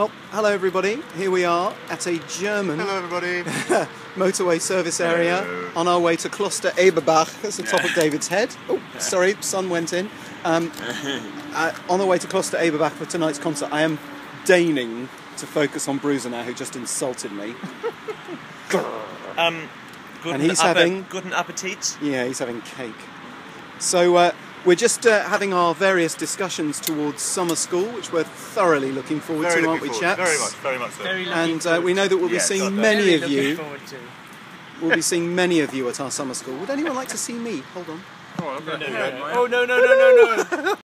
Well, hello everybody. Here we are at a German Hello, everybody. motorway service area on our way to Kloster Eberbach. That's the top of David's head. Oh, sorry, sun went in. Um, uh, on the way to Kloster Eberbach for tonight's concert, I am deigning to focus on Bruiser now, who just insulted me. Um, guten And he's having- guten Appetit. Yeah, he's having cake. So uh, we're just uh, having our various discussions towards summer school, which we're thoroughly looking forward Very to, aren't we, looking forward. chaps? Very much, very much so. Very And uh, we know that we'll be Yes, seeing got many Very of you. forward to. We'll be seeing many of you at our summer school. Would anyone like to see me? Hold on. Oh no no no no no!